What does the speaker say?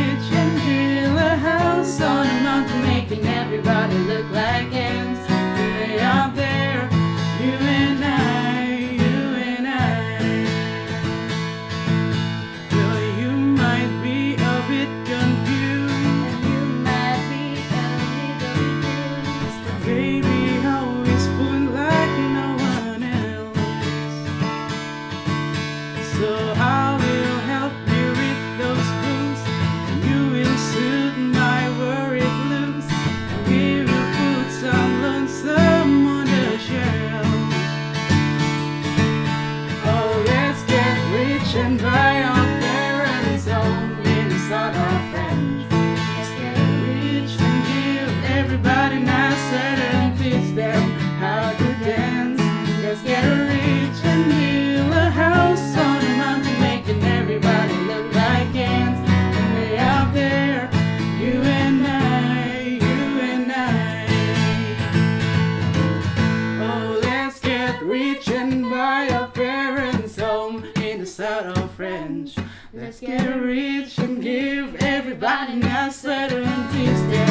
church and through a house on a mountain, making everybody look like ants. Here they are there, you and I, you and I. Well, you might be a bit confused. and You might be a little confused. But baby, I always like no one else. So. and give everybody and teach them how to dance. Let's get rich and build a house on mountain, making everybody look like ants. Way out there, you and I, you and I. Oh, let's get rich and buy a parents' home in the saddle friends. Let's get rich and give everybody now certain things